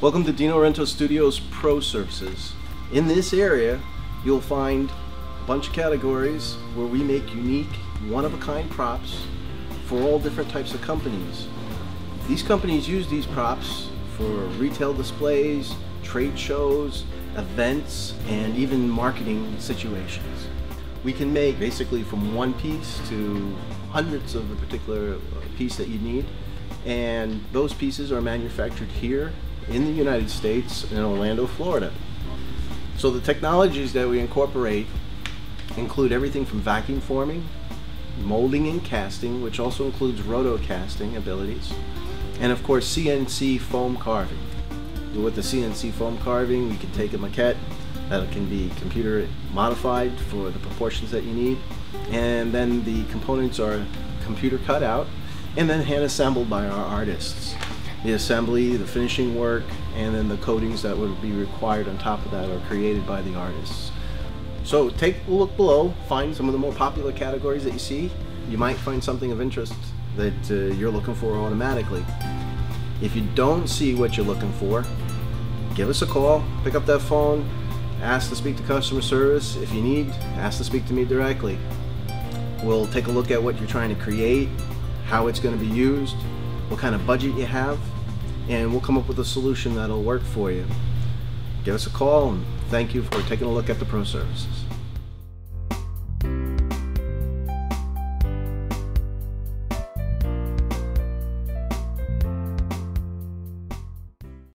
Welcome to Dino Rento Studios Pro Services. In this area, you'll find a bunch of categories where we make unique, one-of-a-kind props for all different types of companies. These companies use these props for retail displays, trade shows, events, and even marketing situations. We can make basically from one piece to hundreds of the particular uh, piece that you need and those pieces are manufactured here in the United States in Orlando, Florida. So the technologies that we incorporate include everything from vacuum forming, molding and casting, which also includes roto casting abilities, and of course CNC foam carving. With the CNC foam carving, we can take a maquette that can be computer modified for the proportions that you need, and then the components are computer cut out and then hand assembled by our artists. The assembly, the finishing work, and then the coatings that would be required on top of that are created by the artists. So take a look below, find some of the more popular categories that you see. You might find something of interest that uh, you're looking for automatically. If you don't see what you're looking for, give us a call, pick up that phone, ask to speak to customer service. If you need, ask to speak to me directly. We'll take a look at what you're trying to create, how it's going to be used, what kind of budget you have, and we'll come up with a solution that'll work for you. Give us a call and thank you for taking a look at the Pro Services.